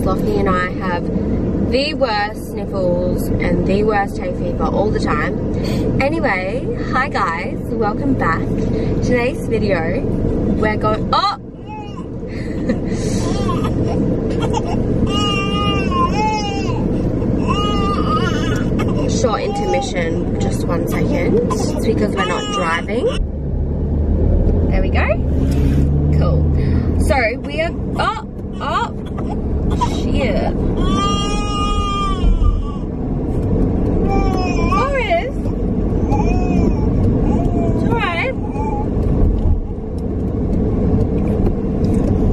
because Lockie and I have the worst sniffles and the worst hay fever all the time. Anyway, hi guys, welcome back. Today's video, we're going. Oh! Short intermission, just one second. It's because we're not driving. There we go. Cool. So we are. Oh, oh, shit. Oh, it is. Alright.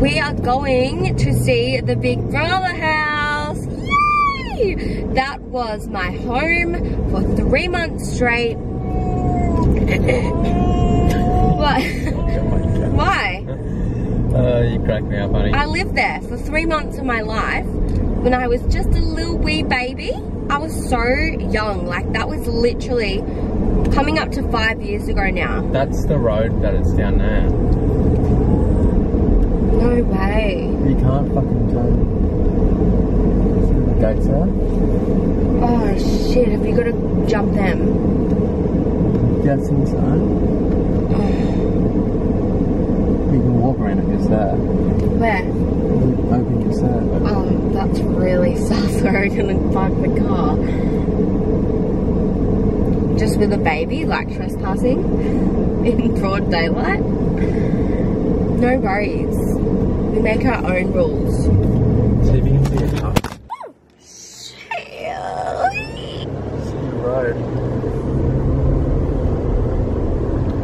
We are going to see the Big Brother house. Yay! That was my home for three months straight. what? Uh, you crack me up, honey. I lived there for three months of my life when I was just a little wee baby. I was so young, like that was literally coming up to five years ago now. That's the road that it's down there. No way. You can't fucking turn. The gates are? Oh shit, have you got to jump them? That's inside. You can walk around it just there. Where? You open your set. Oh, that's really sus. We're gonna park the car. Just with a baby, like trespassing in broad daylight. No worries. We make our own rules. See if you can see it now. Shit. See the road.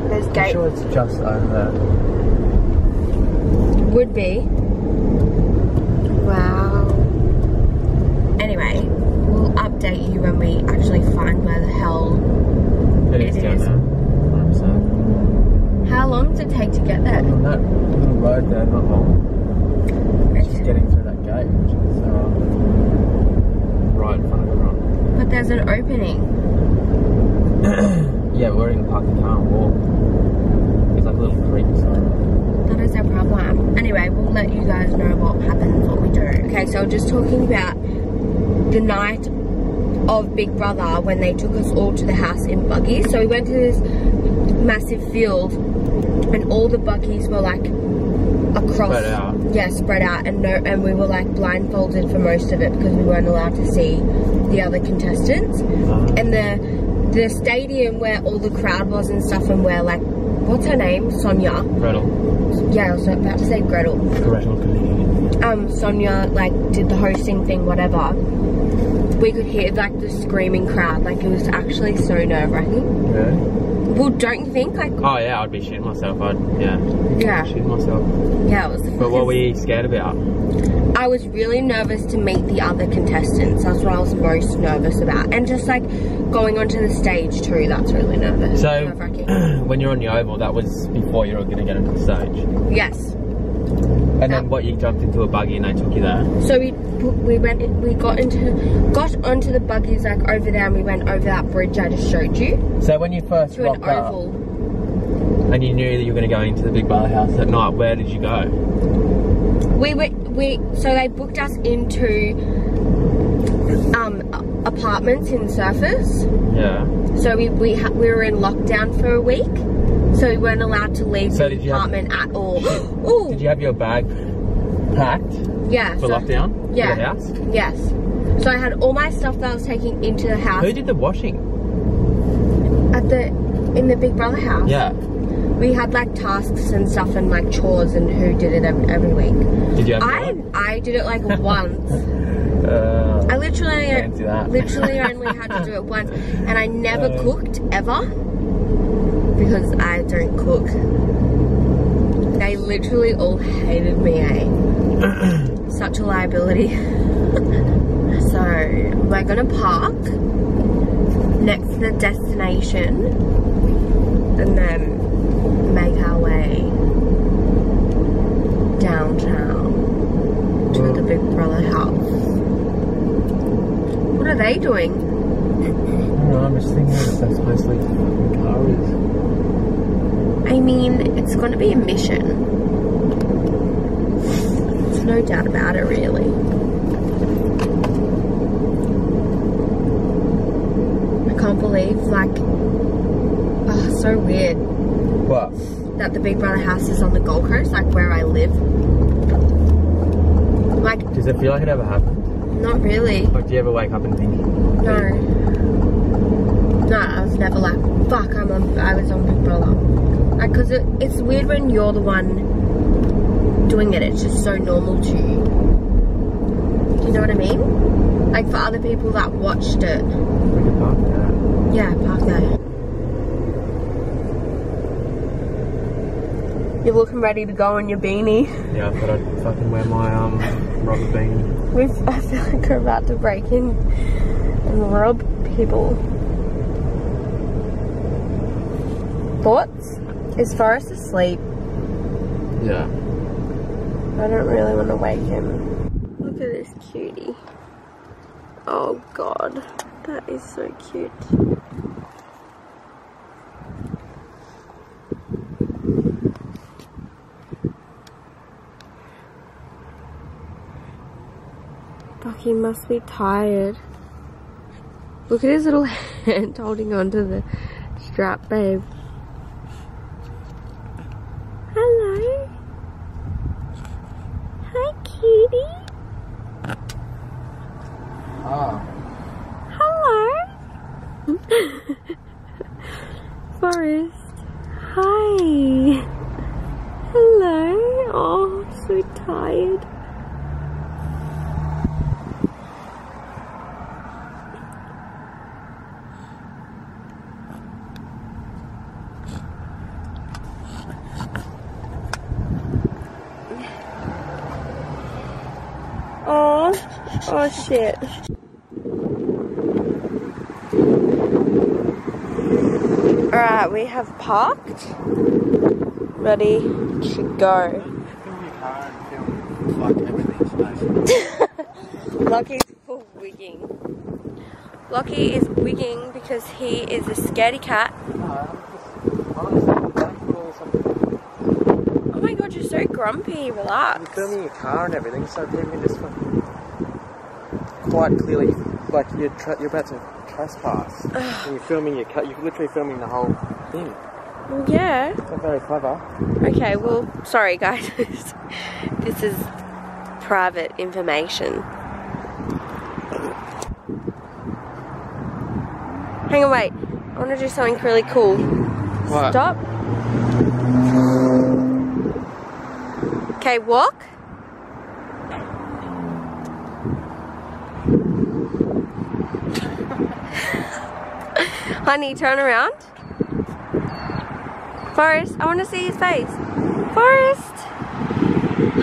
There's I'm gate. sure it's just over there. Would be. Wow. Anyway, we'll update you when we actually find where the hell. It It is down is. there. 100%. How long does it take to get there? On that little road there, not long. It's just getting through that gate, which is uh, right in front of everyone. But there's an opening. Yeah, we're in the park and can't walk. It's like a little. That is our problem. Anyway, we'll let you guys know what happens, what we do. Okay, so just talking about the night of Big Brother when they took us all to the house in buggies. So we went to this massive field and all the buggies were like across Spread out. yeah spread out and no and we were like blindfolded for most of it because we weren't allowed to see the other contestants Uh, and the the stadium where all the crowd was and stuff and where like what's her name? Sonia. Gretel. yeah i was about to say gretel. Gretel um sonia like did the hosting thing whatever we could hear like the screaming crowd like it was actually so nerve-wracking Yeah. well don't you think like Oh yeah, I'd be shitting myself. I'd yeah. Yeah. Shitting myself. yeah it was But what were you scared about? I was really nervous to meet the other contestants. That's what I was most nervous about. And just like going onto the stage too, that's really nervous. So when you're on the oval, that was before you were going to get into the stage. Yes. And then what? You jumped into a buggy and I took you there. So we we went in, we got into got onto the buggies like over there and we went over that bridge I just showed you So when you first to an rocked up oval. and you knew that you were going to go into the Big Brother house at night, where did you go? We were we so they booked us into um apartments in Surfers. Yeah. So we we ha- we were in lockdown for a week. So we weren't allowed to leave So the you have- apartment at all. Ooh, Did you have your bag packed yeah. for so- lockdown? yeah. For the house? Yes. So I had all my stuff that I was taking into the house Who did the washing? at the in the Big Brother house. Yeah. we had like tasks and stuff and like chores and who did it every, every week. Did you have I I did it like once. Uh, I literally literally only had to do it once and I never Uh. cooked ever because I don't cook. They literally all hated me, eh? Such a liability. so we're gonna park next to the destination and then make our way downtown to the Big Brother house. What are they doing? I don't know, I'm just thinking that's mostly car is. I mean, it's going to be a mission. There's no doubt about it, really. I can't believe, like, oh, so weird What? that the Big Brother house is on the Gold Coast, like where I live. Like, Does it feel like it ever happened? not really. Like, do you ever wake up and think, No. No, I was never like, fuck, I'm on, I was on Big Brother. Like, cause it, it's weird when you're the one doing it, it's just so normal to you. Do you know what I mean? Like, for other people that watched it, we could park there? yeah, park there. You're looking ready to go in your beanie. Yeah, I thought I'd fucking wear my um rubber beanie. We, I feel like we're about to break in and rob people. Thoughts? Is Forrest asleep? Yeah. I don't really want to wake him. Look at this cutie. Oh god, that is so cute. Bucky must be tired. Look at his little hand holding onto the strap, babe. Hello. Hi, kitty. Ah. Hello. Forrest. Hi. Hello. Oh, I'm so tired. Oh, oh shit. Alright, we have parked. Ready to go. Lockie's for wigging. Lucky is wigging because he is a scaredy cat. Oh my god, you're so grumpy. I'm Relax. filming your car and everything, so people can just quite clearly, like you're you're about to trespass, and you're filming your car. You're literally filming the whole thing. Yeah. Not very clever. Okay, well, sorry guys. this is private information. Hang on, wait. I want to do something really cool. What? Stop. Okay, walk. Honey, turn around. Forrest, I want to see his face. Forrest.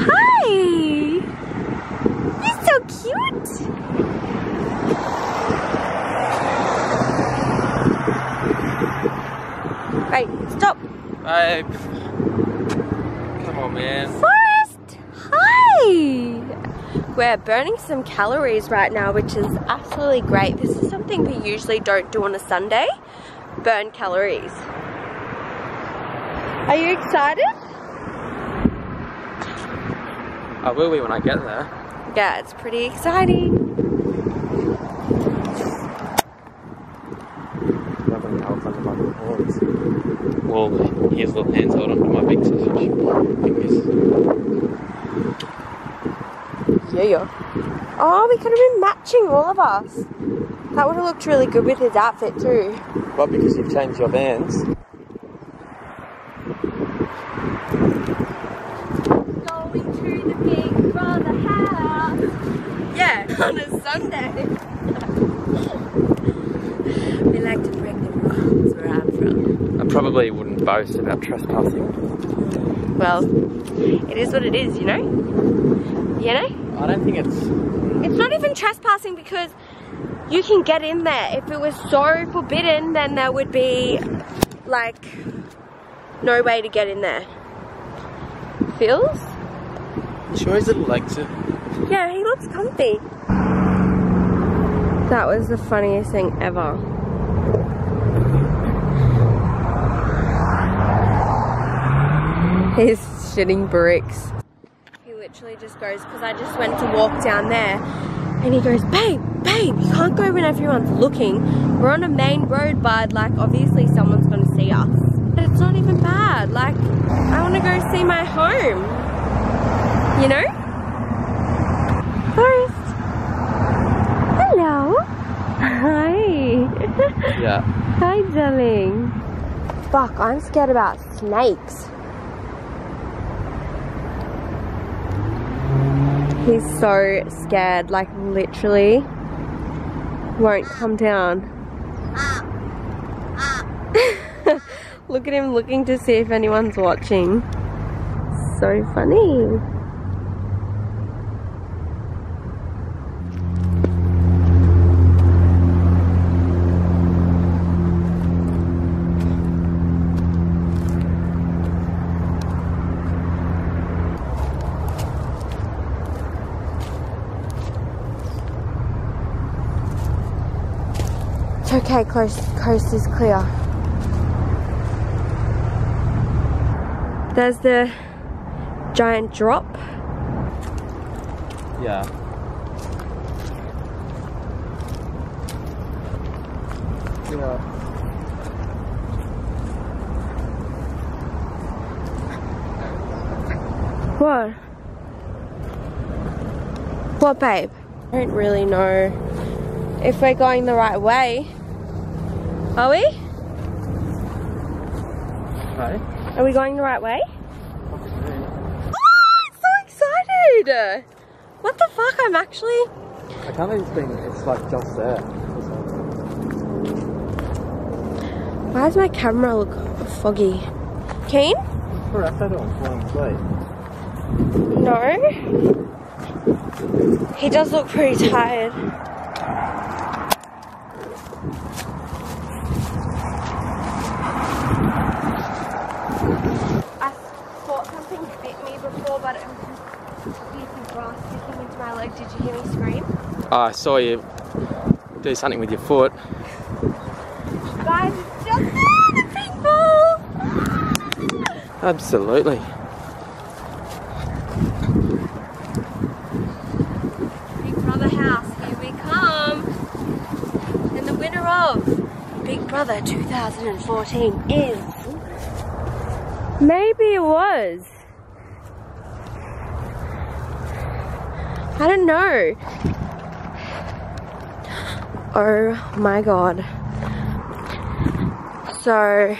Hi. You're so cute. Right, stop. Babe. Come on, man. Forrest, hi! We're burning some calories right now, which is absolutely great. This is something we usually don't do on a Sunday, burn calories. Are you excited? I will be when I get there. Yeah, it's pretty exciting. Nothing else under my paws. Well, his little hands hold onto my big sausage fingers. New York. Oh, we could have been matching all of us. That would have looked really good with his outfit too. Well, because you've changed your vans. Yeah, on a Sunday. we like to break the rules where I'm from. I probably wouldn't boast about trespassing. Well, it is what it is, you know? You know? I don't think it's. It's not even trespassing because you can get in there. If it was so forbidden, then there would be like no way to get in there. Feels? Sure, his little legs are. Yeah, he looks comfy. That was the funniest thing ever. He's shitting bricks. Literally just goes, because I just went to walk down there, and he goes, babe, babe, you can't go when everyone's looking. We're on a main road, bud. Like, obviously someone's going to see us. But it's not even bad. Like, I want to go see my home. You know? Forrest. Hello. Hi. Yeah. Hi, darling. Fuck, I'm scared about snakes. He's so scared, like literally won't come down. Look at him looking to see if anyone's watching. So funny. Okay, coast, coast is clear. There's the giant drop. Yeah. Yeah. What? What, babe? I don't really know if we're going the right way. Are we? Okay. Are we going the right way? Oh, I'm so excited! What the fuck? I'm actually. I can't believe it's been. It's like just there. Why does my camera look foggy? Keen? Correct. I don't falling asleep. No. He does look pretty tired. I thought something bit me but it was just piece of grass sticking into my leg. Did you hear me scream? Oh, I saw you do something with your foot. Guys, it's just there, the people! Absolutely. Big Brother house, here we come. And the winner of Big Brother 2014 is. Maybe it was. I don't know. Oh my god. So,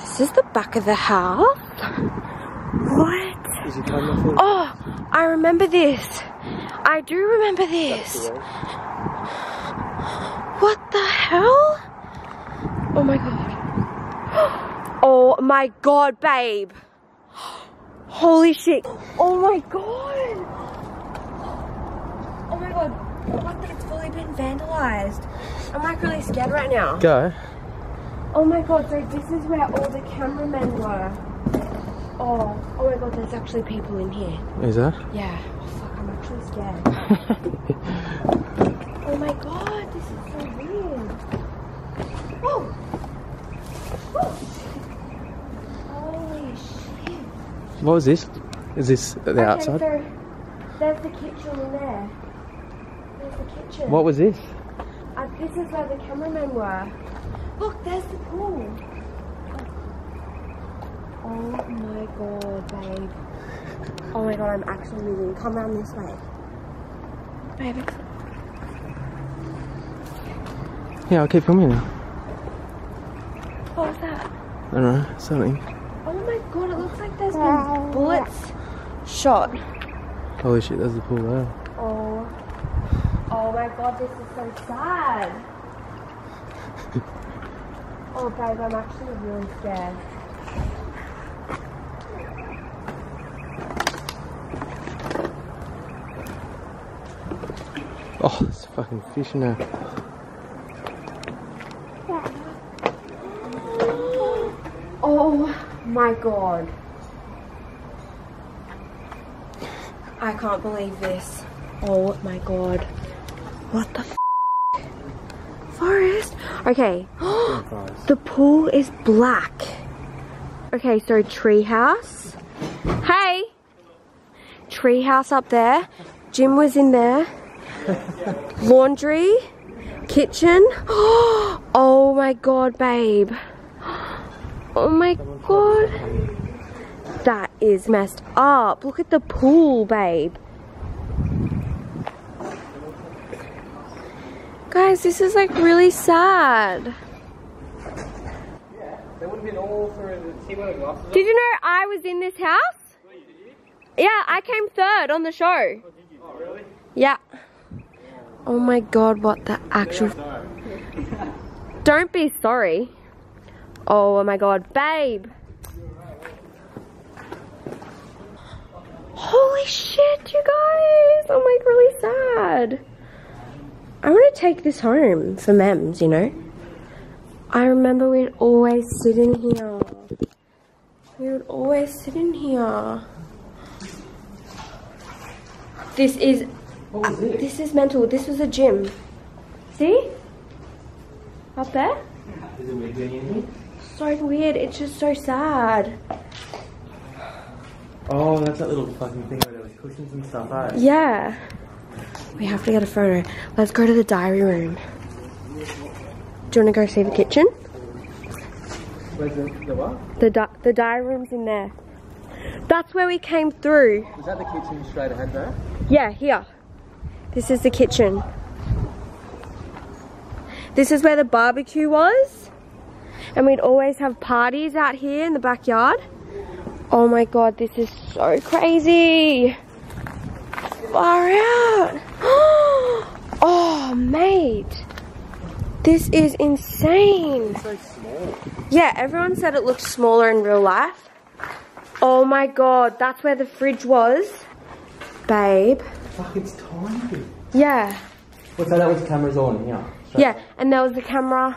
this is the back of the house. What? Is your camera full? Oh, I remember this. I do remember this. What the hell? Oh my god. Oh my god, babe. Holy shit. Oh my god. Oh my god. What the? It's fully been vandalized. I'm like really scared right now. Go. Oh my god, so this is where all the cameramen were. Oh, oh my god, there's actually people in here. Is that? Yeah. Oh fuck, I'm actually scared. oh my god, this is so weird. Oh! Oh! Holy shit. What was this? Is this the okay, outside? so there's the kitchen in there. There's the kitchen. What was this? Uh, this is where the cameramen were. Look, there's the pool. Oh my god, babe. Oh my god, I'm actually moving. Come around this way. Babe, Yeah, I'll keep filming now. What was that? I don't know, something. Oh my god, it looks like there's been bullets shot. Holy shit, there's the pool there. Oh Oh my god, this is so sad. oh babe, I'm actually really scared. Oh, a fucking fish there. Oh my god. I can't believe this. Oh my god. What the f Forrest? Okay. the pool is black. Okay, so treehouse. Hey! Treehouse up there. gym was in there. Laundry. Kitchen. Oh my god, babe. Oh my god. That is messed up. Look at the pool, babe. Guys, this is like really sad. They would have been all through the see where the glasses Did you know I was in this house? Yeah, I came third on the show. Oh, oh really? Yeah. Oh my god, what the actual. Don't be sorry. Oh my god, babe. Holy shit, you guys. Oh I'm like really sad. I want to take this home for mems, you know? I remember we'd always sit in here. We would always sit in here. This is was this is mental. This was a gym. See? Up there? Is it weird being in here? So weird. It's just so sad. Oh, that's that little fucking thing where there was cushions and stuff, eh? Yeah. We have to get a photo. Let's go to the diary room. Do you want to go see the kitchen? Where's the, the what? The di- the diary room's in there. That's where we came through. Was that the kitchen straight ahead there? Yeah, here. This is the kitchen. This is where the barbecue was. And we'd always have parties out here in the backyard. Oh my god, this is so crazy. Far out. Oh, mate. This is insane. So small. Yeah, everyone said it looked smaller in real life. Oh my god, that's where the fridge was. Babe. Fuck, it's tiny. Yeah. What's that? That was cameras on here. Straight Yeah, and there was the camera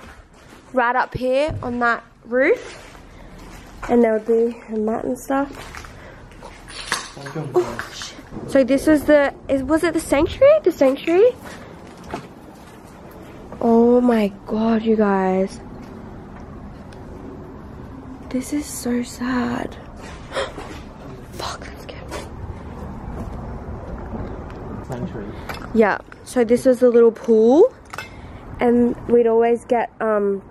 right up here on that roof. And there would be a mat and stuff. up. So this was the, is, was it the sanctuary? The sanctuary? Oh my god, you guys. This is so sad. Fuck, that's good. Sanctuary. Yeah, so this was the little pool, and we'd always get um,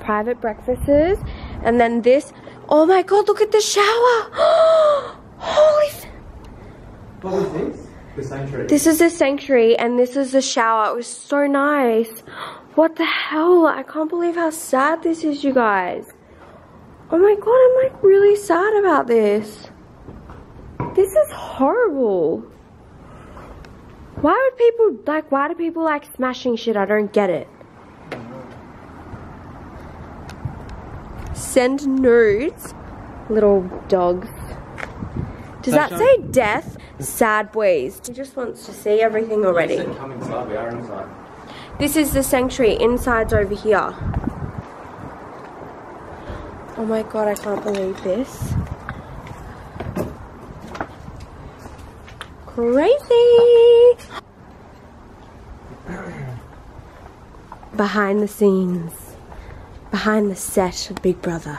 private breakfasts, and then this. Oh my god, look at the shower! Holy. What was this? Sanctuary. this is the sanctuary, and this is the shower. It was so nice. What the hell? I can't believe how sad this is, you guys. Oh my god, I'm like really sad about this. This is horrible. Why would people like? Why do people like smashing shit? I don't get it. Send nudes, little dogs. Does that say death? Sad boys. He just wants to see everything already. We are inside. This is the sanctuary. Inside's over here. Oh my god, I can't believe this. Crazy! Behind the scenes. Behind the set of Big Brother.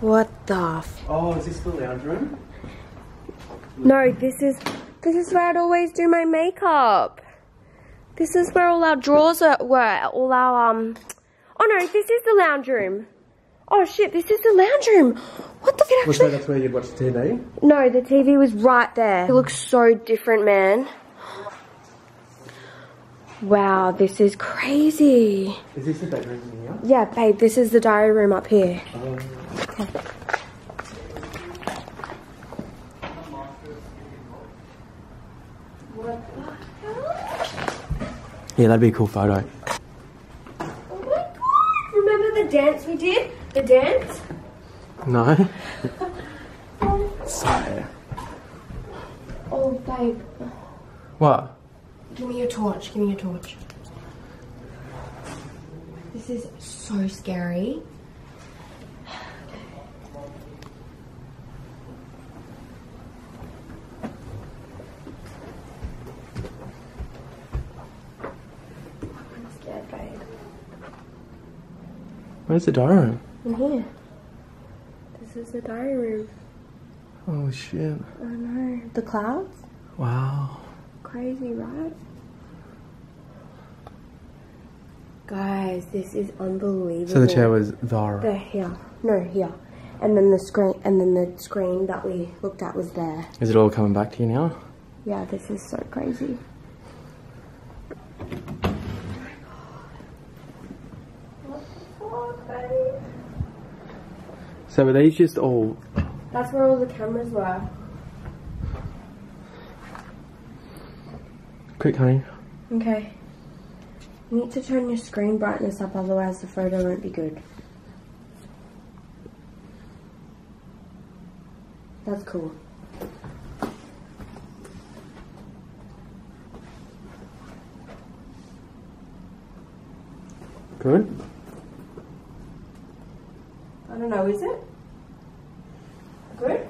What the f- Oh, is this the lounge room? No, this is this is where I'd always do my makeup. This is where all our drawers are, were. All our um. Oh no, this is the lounge room. Oh shit, this is the lounge room. What the fuck? Was that that's where you'd watch the TV? no, the TV was right there. It looks so different, man. Wow, this is crazy. Is this the bedroom in here? Yeah, babe, this is the diary room up here. Um, What the hell? Yeah, that'd be a cool photo. Oh my god! Remember the dance we did? The dance? No? Oh, So. oh babe. What? Give me your torch. Give me your torch. This is so scary. I'm scared, babe. Where's the diary room? In here. This is the diary room. Oh shit. I know. The clouds? Wow. Crazy, right? Guys, this is unbelievable. So the chair was. There, here. No, here. And then the screen, and then the screen that we looked at was there. Is it all coming back to you now? Yeah, this is so crazy. What the fuck, babe? So were these just all That's where all the cameras were. quick honey? Okay. You need to turn your screen brightness up, otherwise the photo won't be good. That's cool. Good? I don't know, is it? Good?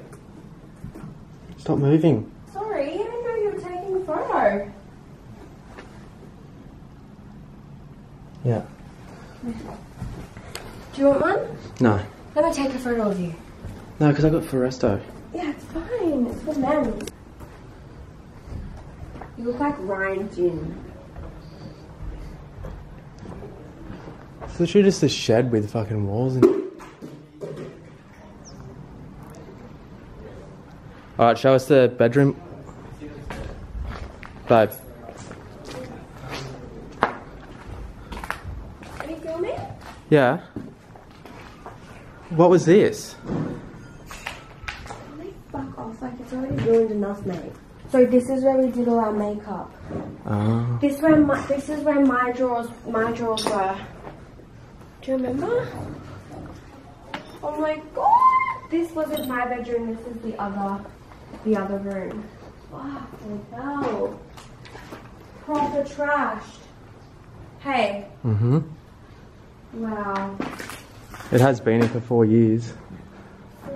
Stop moving. Sorry, I didn't know you were taking a photo. Yeah. Do you want one? No. Let me take a photo of you. No, because I got Foresto. Yeah, it's fine. It's for men. You look like Ryan Ginns. It's literally just a shed with fucking walls and Alright, show us the bedroom. Babe. Are you filming? Yeah. What was this? Fuck off. Like, it's already ruined enough, mate. So this is where we did all our makeup. Oh. This where my this is where my drawers my drawers were. Do you remember? Oh my god! This wasn't my bedroom. This is the other the other room. Fucking hell! Proper trashed. Hey. Mm-hmm. Wow. It has been here for four years.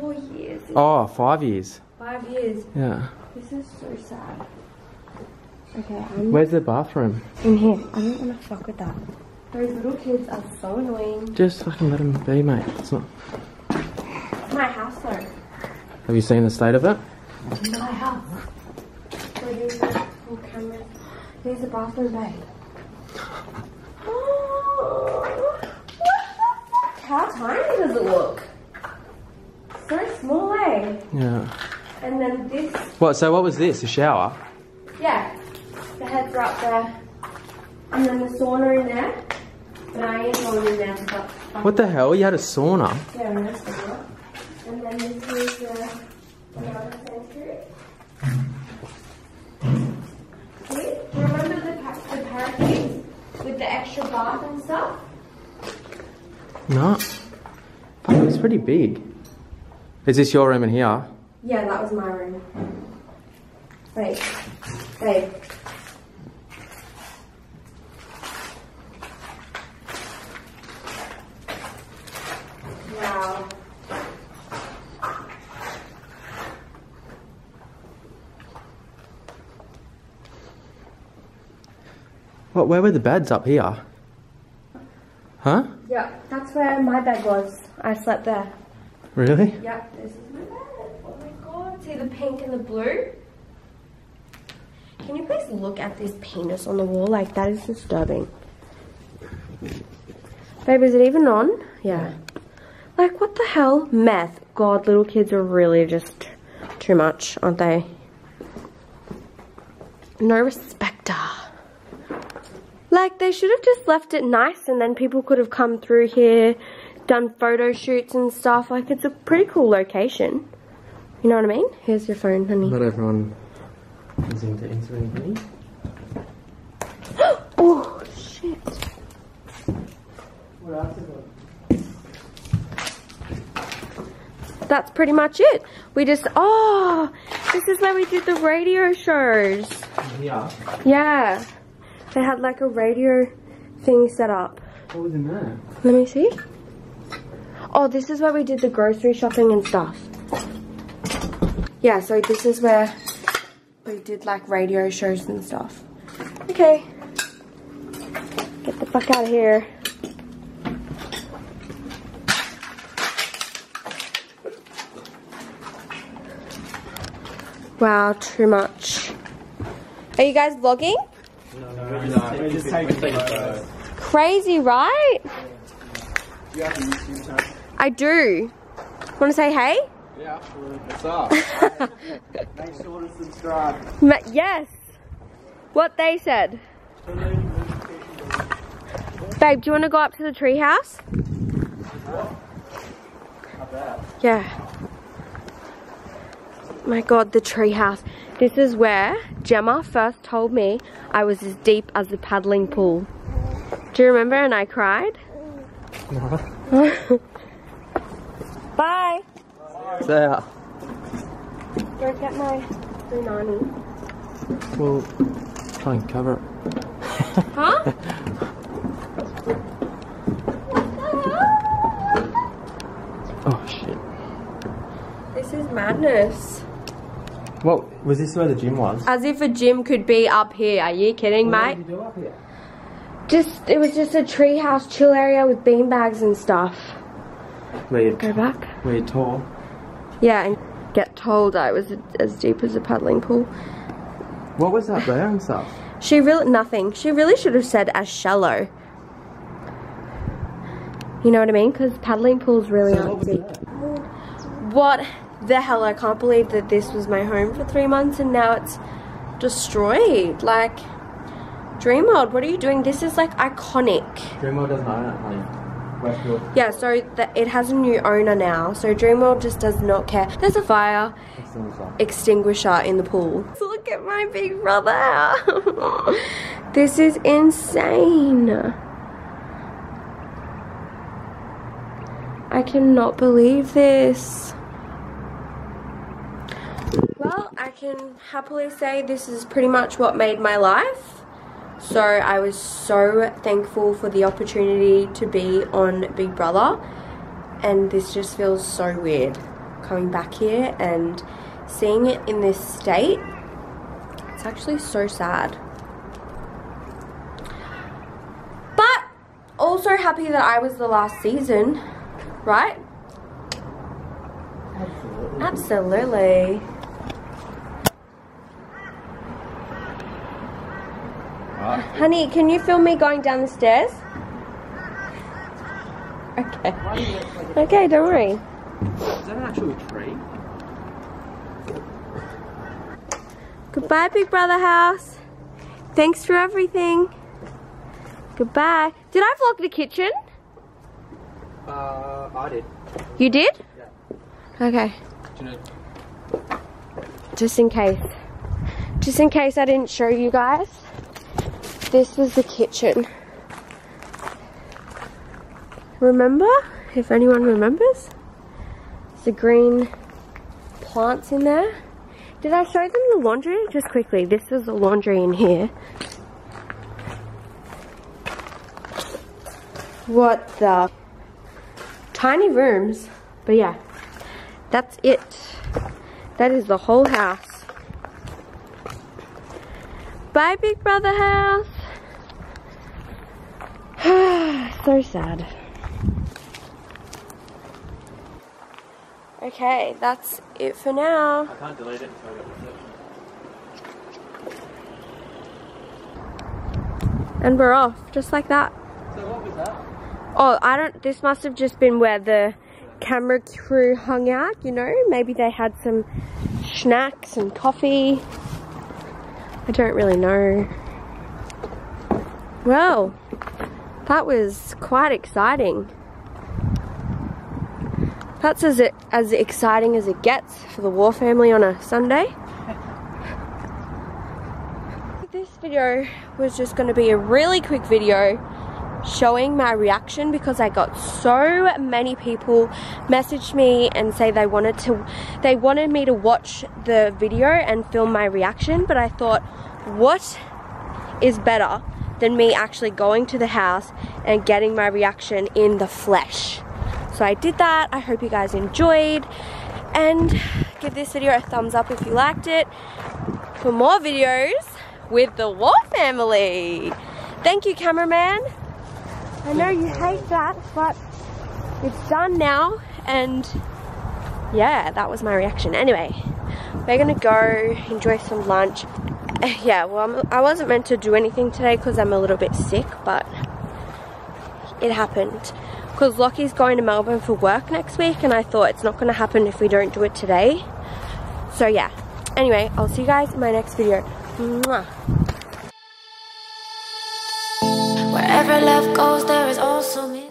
Four years. Oh, five years. Five years. Yeah. This is so sad. Okay, I'm Where's the bathroom? in here. I don't want to fuck with that. Those little kids are so annoying. Just fucking let them be, mate. It's not. It's my house though. Have you seen the state of it? My house. So here's the full camera. Here's the bathroom bay. How tiny does it look? So small, eh? Yeah. And then this, What? So what was this? A shower? yeah, the heads are up there. And then the sauna in there. And I ain't going in there. But What the hell? You had a sauna? Yeah, and that's sauna. And then this is uh, another century. See? Remember the, the parakeets with the extra bath and stuff? No. Fuck, it's pretty big. Is this your room in here? Yeah, that was my room. Wait. Wait. Wow. What? Where were the beds up here? Huh? Yeah, that's where my bed was. I slept there. Really? Yep, this is my bed. Oh my god, see the pink and the blue? Can you please look at this penis on the wall? Like, that is disturbing. Babe, is it even on? Yeah. Like, what the hell? Meth. God, little kids are really just too much, aren't they? No respecter. Like, they should have just left it nice and then people could have come through here, done photo shoots and stuff. Like, it's a pretty cool location. You know what I mean? Here's your phone, honey. Not everyone happens into insulin honey. Oh, shit. What else is That's pretty much it. We just, oh, this is where we did the radio shows. Yeah. Yeah. They had like a radio thing set up. What was in there? Let me see. Oh, this is where we did the grocery shopping and stuff. Yeah, so this is where we did like radio shows and stuff. Okay. Get the fuck out of here. Wow, too much. Are you guys vlogging? Crazy, right? I do. Want to say hey? Yeah, what's up? Make sure to subscribe. Yes. What they said. Babe, do you want to go up to the treehouse? Yeah. My god, the treehouse. This is where Gemma first told me I was as deep as the paddling pool. Do you remember? And I cried. No. Bye. So, Don't get my 390. we'll try and cover it. Huh? Oh shit. this is madness. Was this where the gym was? As if a gym could be up here. Are you kidding, mate? What did you do up here? Just, it was just a treehouse chill area with beanbags and stuff. Where you, Go back. where you tall? Yeah, and get told I was as deep as a paddling pool. What was that there and stuff? She really, nothing. She really should have said as shallow. You know what I mean? Because paddling pools really So aren't deep. What the hell? I can't believe that this was my home for three months and now it's destroyed. Like, Dreamworld, what are you doing? This is like iconic. Dreamworld doesn't own it, honey. Westfield. Yeah, so the, it has a new owner now. So Dreamworld just does not care. There's a fire That's the other side. extinguisher in the pool. Look at my big brother. this is insane. I cannot believe this. Well, I can happily say this is pretty much what made my life. So I was so thankful for the opportunity to be on Big Brother. And this just feels so weird coming back here and seeing it in this state. It's actually so sad. But also happy that I was the last season, right? Absolutely. Absolutely. Honey, can you film me going down the stairs? Okay. Okay, don't worry. Is that an actual tree? Goodbye, Big Brother house. Thanks for everything. Goodbye. Did I vlog the kitchen? Uh, I did. You did? Yeah. Okay. You know? Just in case. Just in case I didn't show you guys. This is the kitchen. Remember? If anyone remembers? The green plants in there. Did I show them the laundry? Just quickly, this is the laundry in here. What the? Tiny rooms. But yeah, that's it. That is the whole house. Bye, Big Brother house. so sad. Okay, that's it for now. I can't delete it until I get the And we're off, just like that. So what was that? Oh, I don't, this must have just been where the camera crew hung out, you know? Maybe they had some snacks and coffee. I don't really know. Well, that was quite exciting. That's as, it, as exciting as it gets for the War family on a Sunday. this video was just going to be a really quick video showing my reaction because I got so many people message me and say they wanted to they wanted me to watch the video and film my reaction but I thought what is better than me actually going to the house and getting my reaction in the flesh. So I did that. I hope you guys enjoyed. And give this video a thumbs up if you liked it for more videos with the War family. Thank you cameraman. I know you hate that, but it's done now, and yeah, that was my reaction. Anyway, we're gonna go enjoy some lunch. Yeah, well, I'm, I was not meant to do anything today because I'm a little bit sick, but it happened. Because Lockie's going to Melbourne for work next week, and I thought it's not gonna happen if we don't do it today. So yeah. Anyway, I'll see you guys in my next video. Mwah. Wherever love goes, there is also me.